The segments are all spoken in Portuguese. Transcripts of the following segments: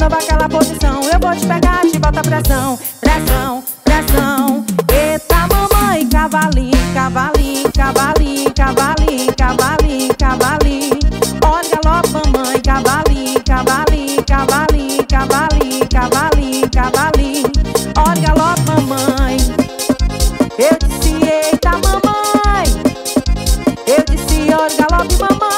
novo aquela posição. Eu vou te pegar, te bota pressão, pressão, pressão. Eita, mamãe, cavalinho, cavalinho, cavalinho, cavalinho, cavalinho, cavalinho. Olha logo, mamãe, cavalinho, cavalinho, cavalinho, cavalinho, cavalinho, cavalinho. Olha logo, mamãe. Eu disse, eita, mamãe. Eu disse, olha logo, mamãe.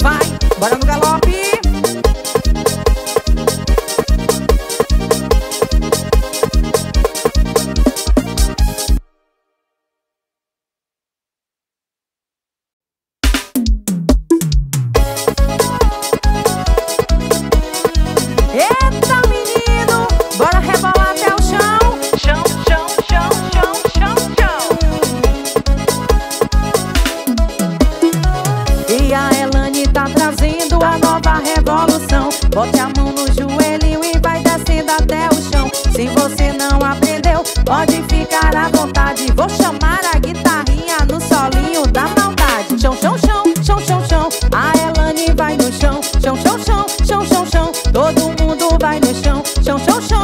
vai, bora no galão. Então, chão, chão, chão.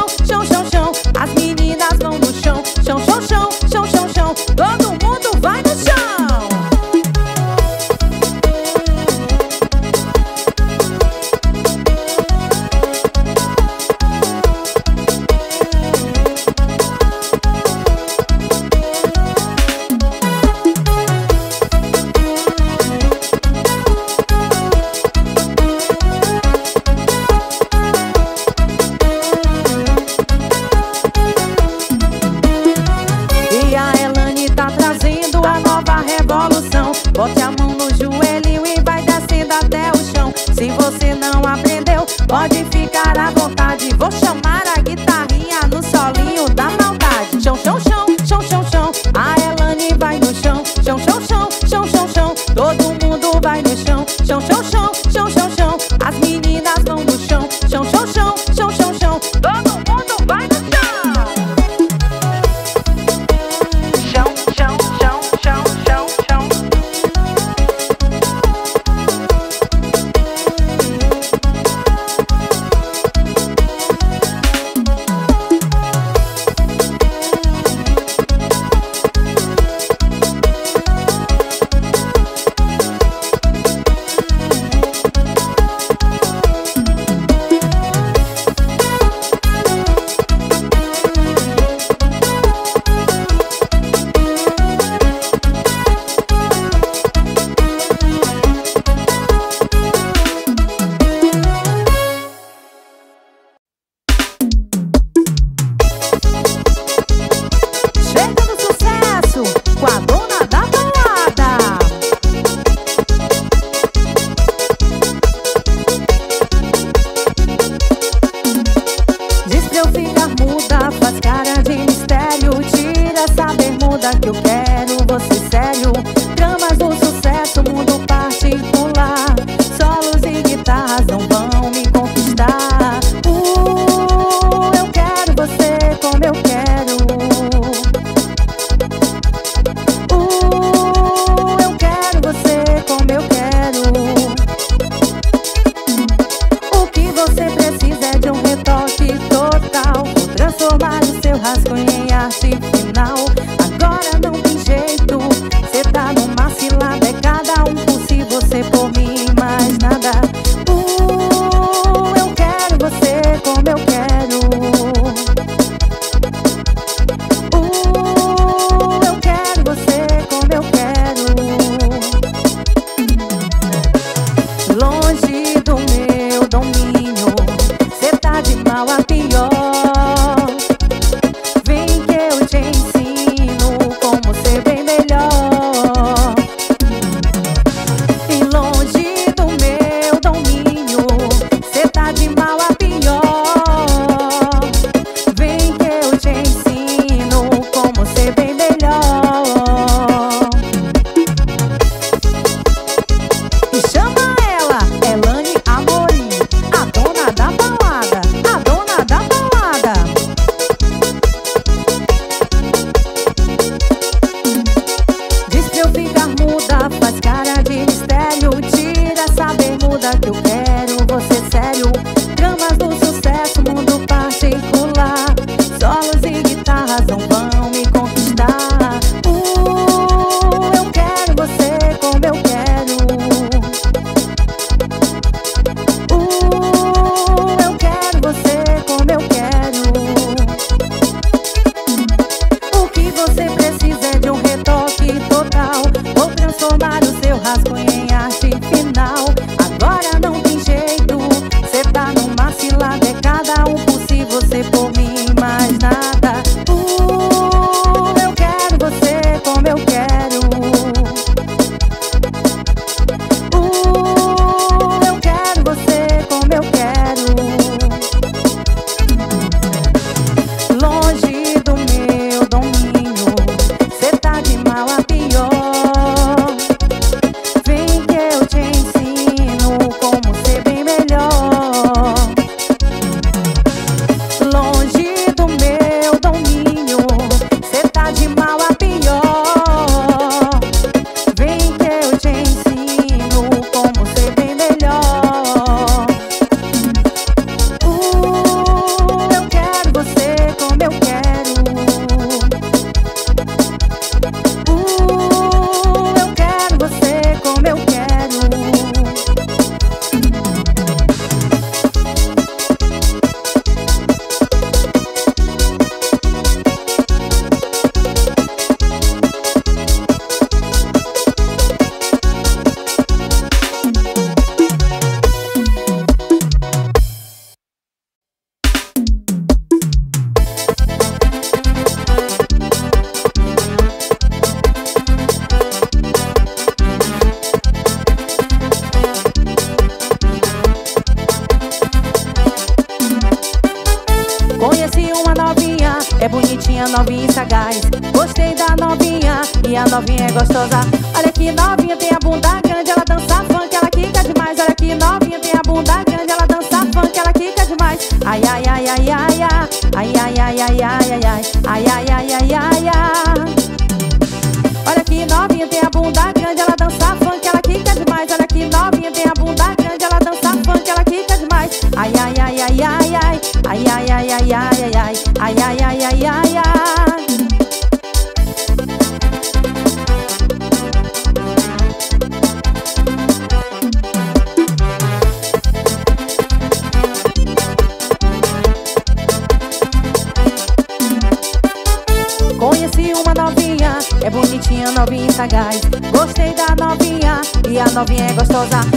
que eu quero. bunda grande, ela dança funk, ela quica demais. Ai, ai, ai, ai, ai, ai, ai, ai, ai, ai, ai, ai, ai, ai, ai, ai, ai, ai. Conheci uma novinha, é bonitinha, novinha e sagaz Gostei da novinha e a novinha é gostosa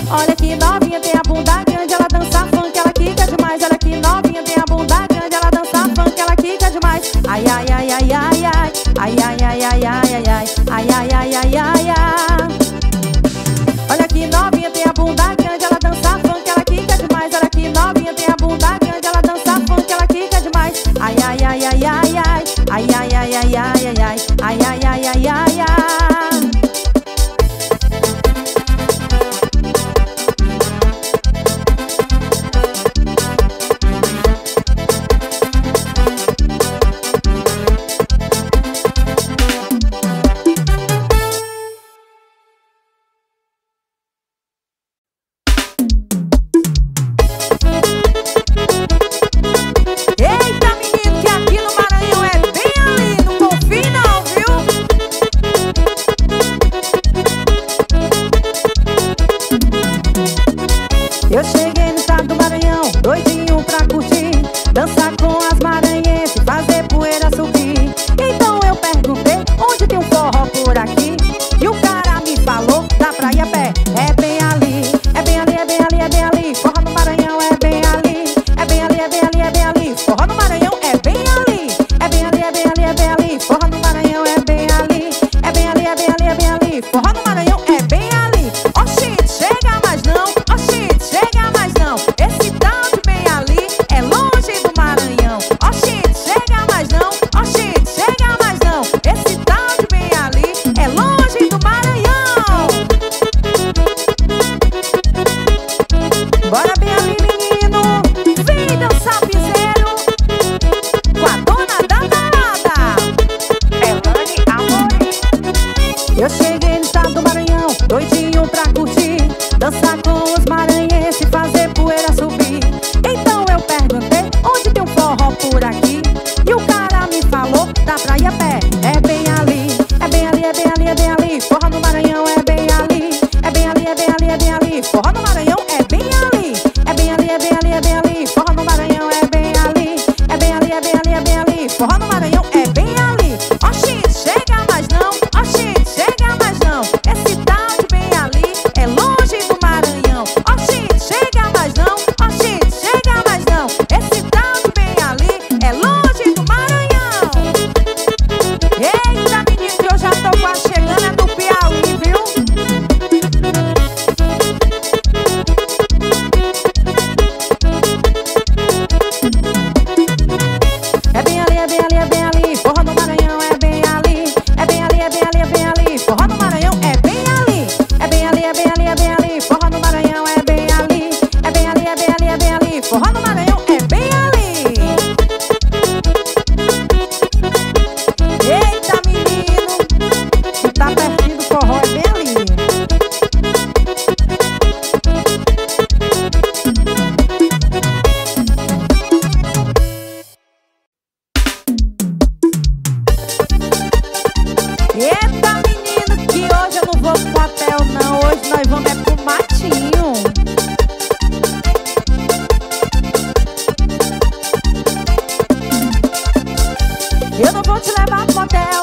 Eu não vou te levar pro motel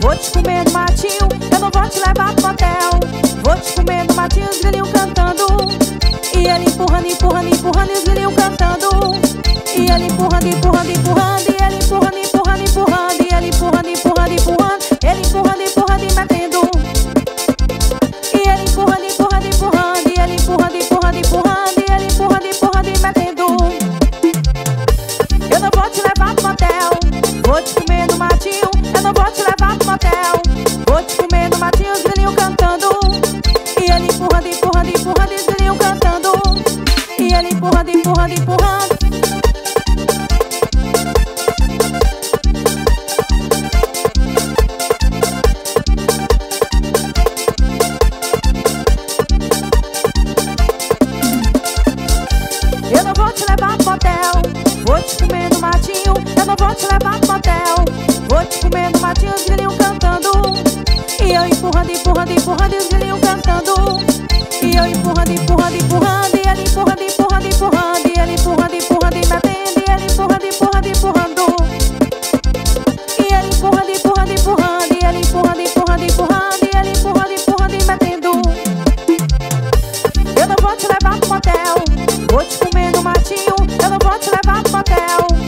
Vou te comer no matinho Eu não vou te levar pro motel Vou te comer no matinho Os grilinhos cantando E ele empurrando, empurrando, empurrando E os grilinhos cantando E ele empurrando, empurrando, empurrando E ele empurrando, empurrando, empurrando E ele empurrando, empurrando, empurrando Ele empurrando, empurrando e batendo E ele empurrando, empurrando, empurrando E ele empurrando, empurrando, empurrando E ele empurrando, empurrando e batendo Eu não vou te levar pro motel Vou te vou te levar pro motel. Vou te comer no matinho, os cantando. E ele empurrando, empurrando, empurrando, os cantando. E ele empurrando, empurrando, empurrando. os velhinhos cantando. E eu empurrando, empurrando, empurrando, e os de cantando. E eu empurrando, empurrando, empurrando, e ele empurrando, empurrando, empurrando, e empurra empurrando, empurrando, e batendo, e ele empurrando, empurrando, empurrando. E ele empurrando, empurrando, empurrando, e ele empurrando, empurrando, empurrando, e empurra empurrando, empurrando, e batendo. Eu não vou te levar pro motel, vou te comer no matinho, eu não vou te levar pro motel.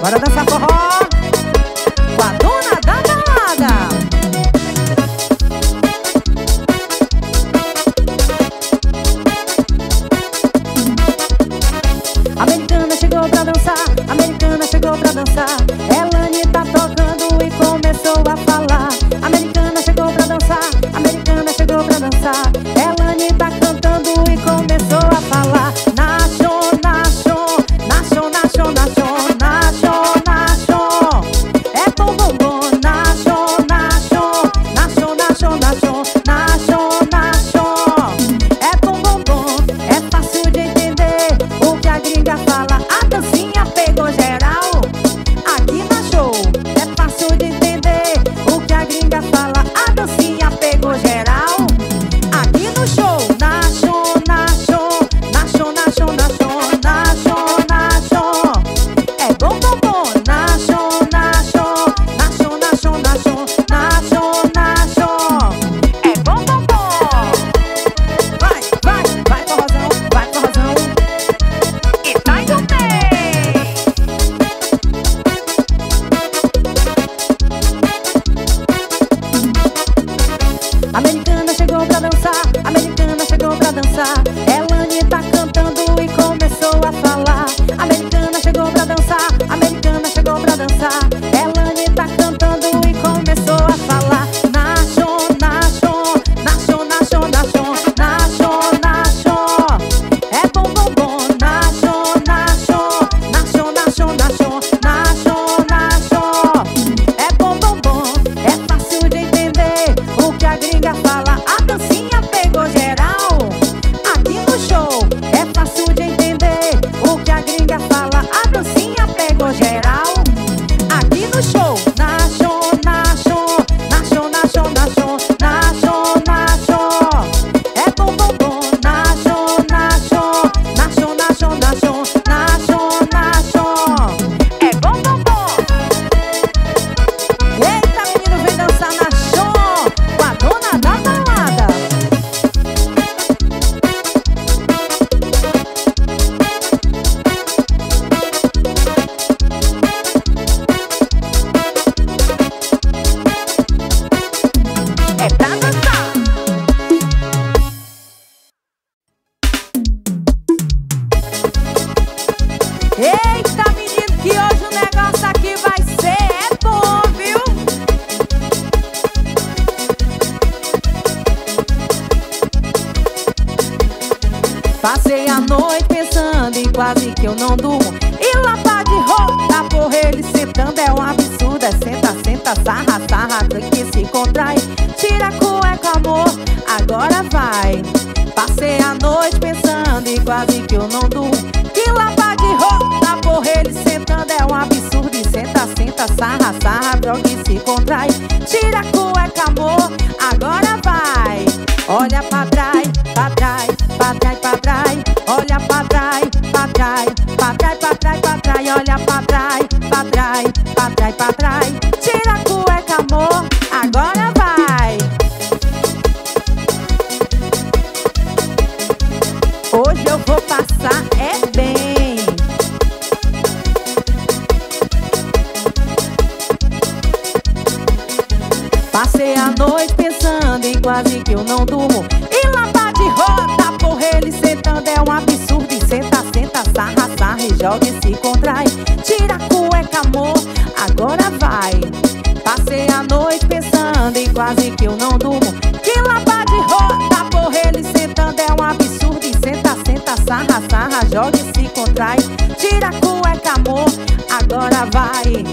Bora dançar forró vai Tira a cueca, amor, agora vai Passei a noite pensando e quase que eu não durmo Que lapa de roupa, porra, ele sentando é um absurdo E senta, senta, sarra, sarra, droga e se contrai Tira a cueca, amor, agora vai Olha pra trás, pra trás, pra trás, pra trás Olha pra trás, pra trás, pra trás, pra trás, pra trás Olha pra trás, pra trás, pra trás, pra trás sarra, sarra, joga e se contrai. Tira a cueca, amor, agora vai.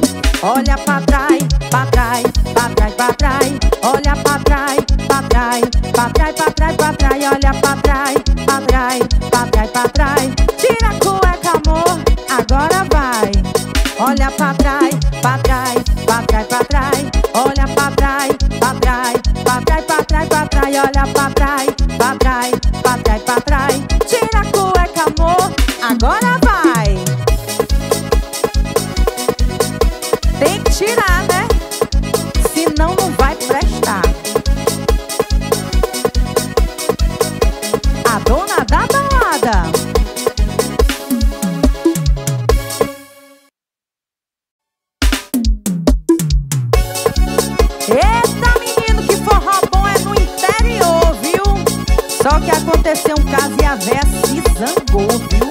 Olha pra trás, pra trás, pra trás, pra trás. Olha Só que aconteceu um caso e a véia se zangou, viu?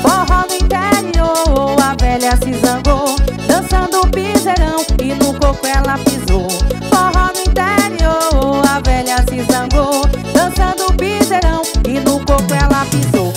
Forró no interior, a velha se zangou Dançando piseirão e no coco ela pisou Forró no interior, a velha se zangou Dançando piseirão e no coco ela pisou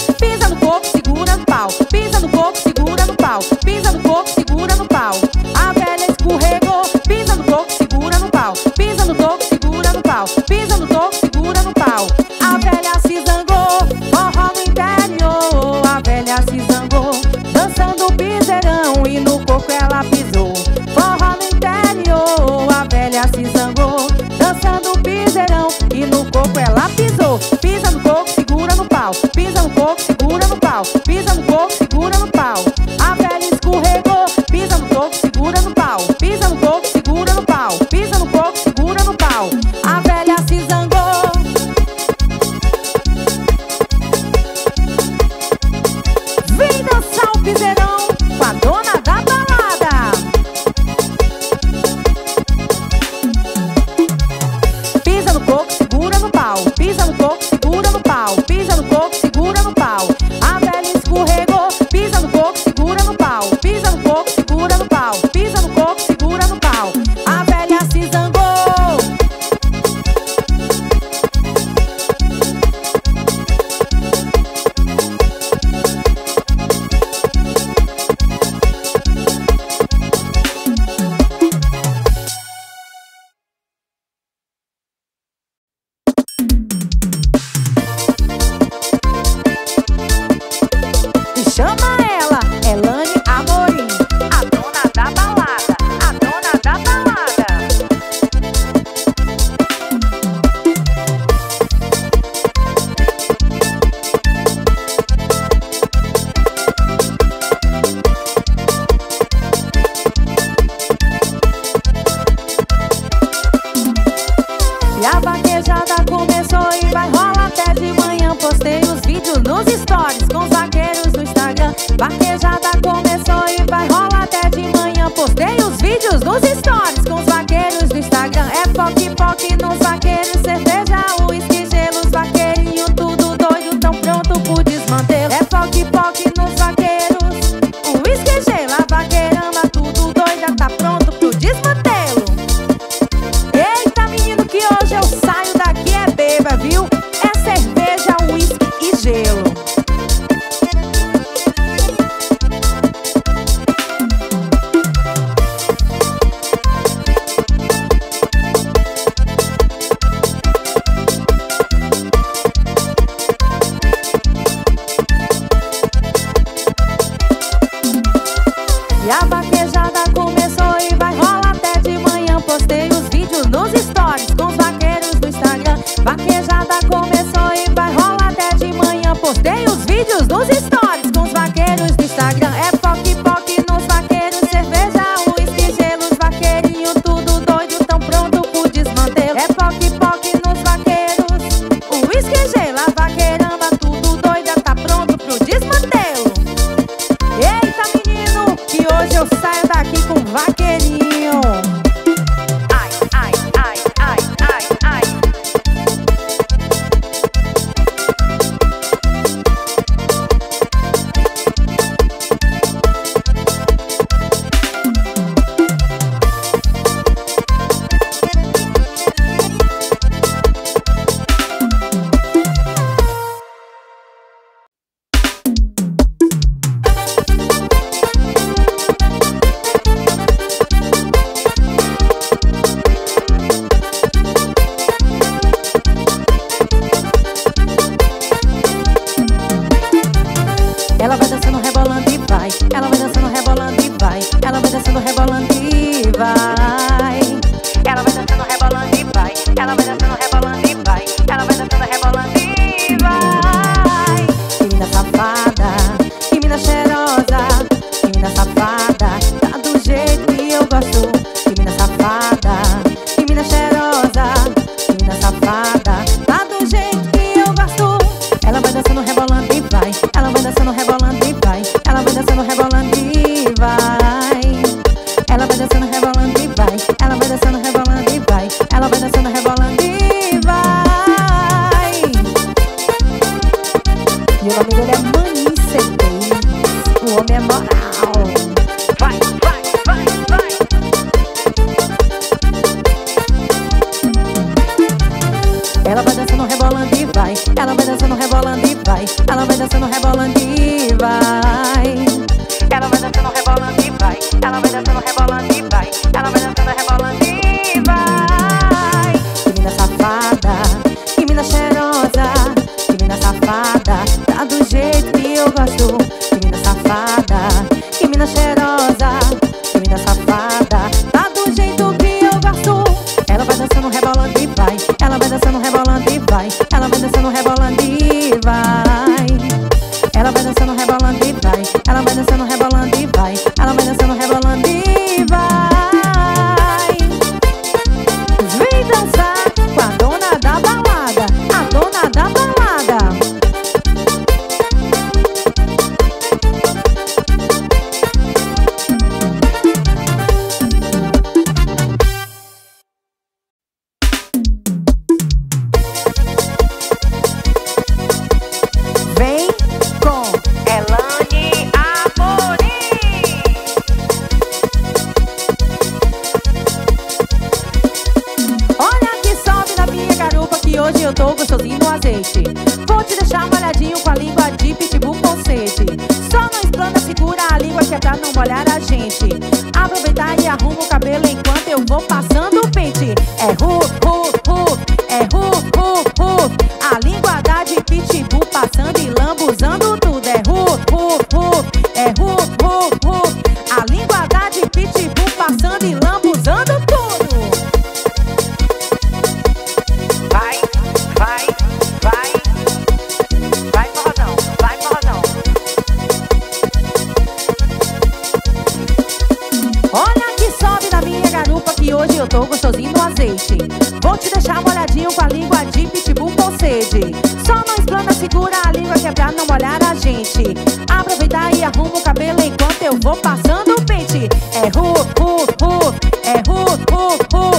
eu tô gostosinho no azeite. Vou te deixar molhadinho com a língua de pitbull com sede. Só não explana, segura a língua que é pra não molhar a gente. Aproveitar e arruma o cabelo enquanto eu vou passando o pente. É ru, ru, ru, é ru, ru, ru.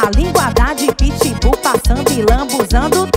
A língua dá de pitbull passando e lambuzando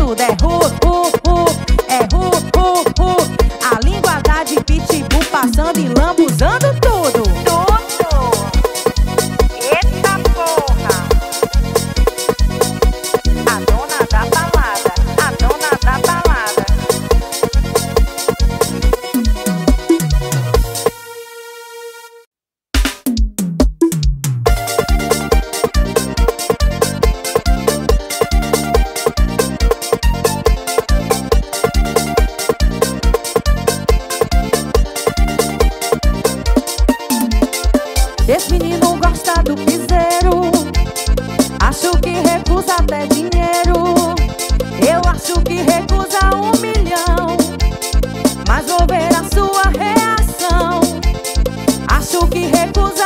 acho que recusa até dinheiro. Eu acho que recusa um milhão Mas vou ver a sua reação. Acho que recusa